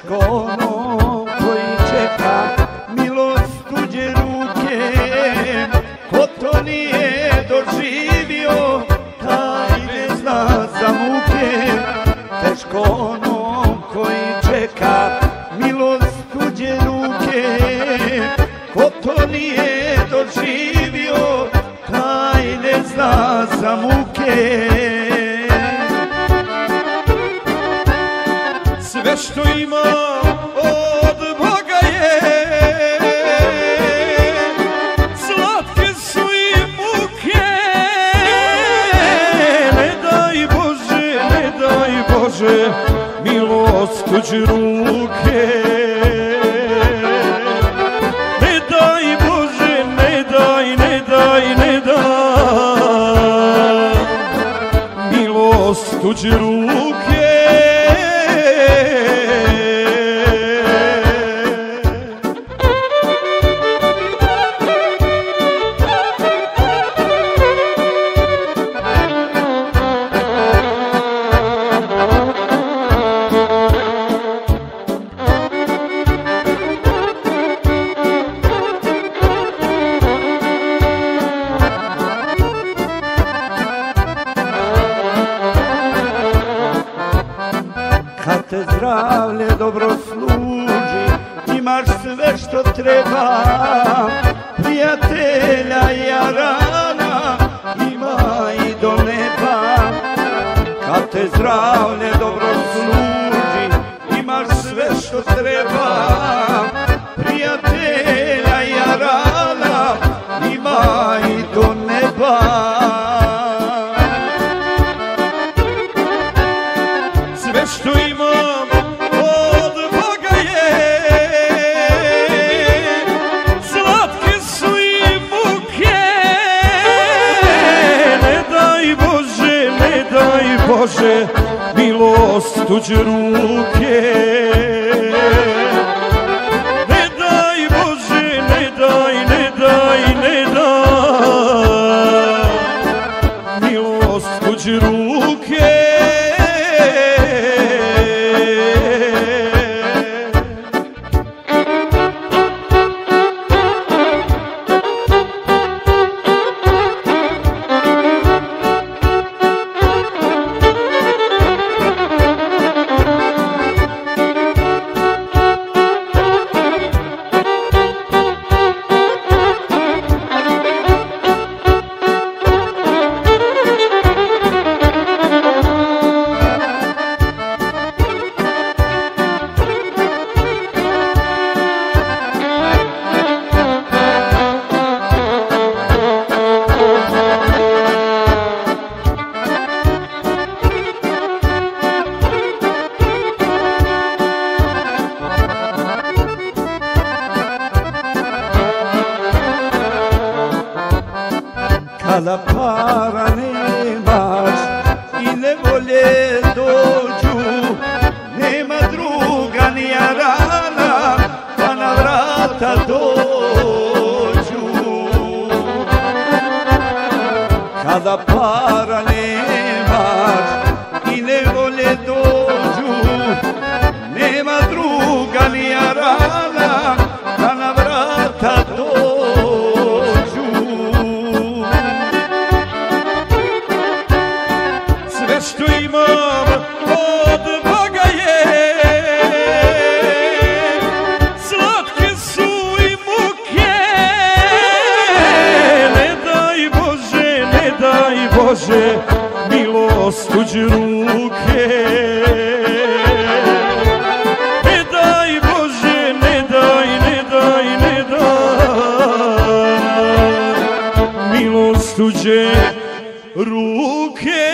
como Sve što ima od Boga je. Slatke su i muke. Ne daj Bože, ne daj Bože Milost tuđe ruke. Te zdravlje dobro služi, imaš sve što treba. Prijatelja i ima i do neba. Kad te zdravlje dobro služi, imaš sve što treba. Bože Milost tuđe ruke Ne daj Bože, ne daj, ne daj, ne daj. Milost tuđe ruke Kada para nemaš i ne volje dođu. Nema druga ni rana pa na vrata dođu. Kada para tuđe ruke. Ne daj Bože, ne daj, ne daj, ne daj. Milost tuđe ruke.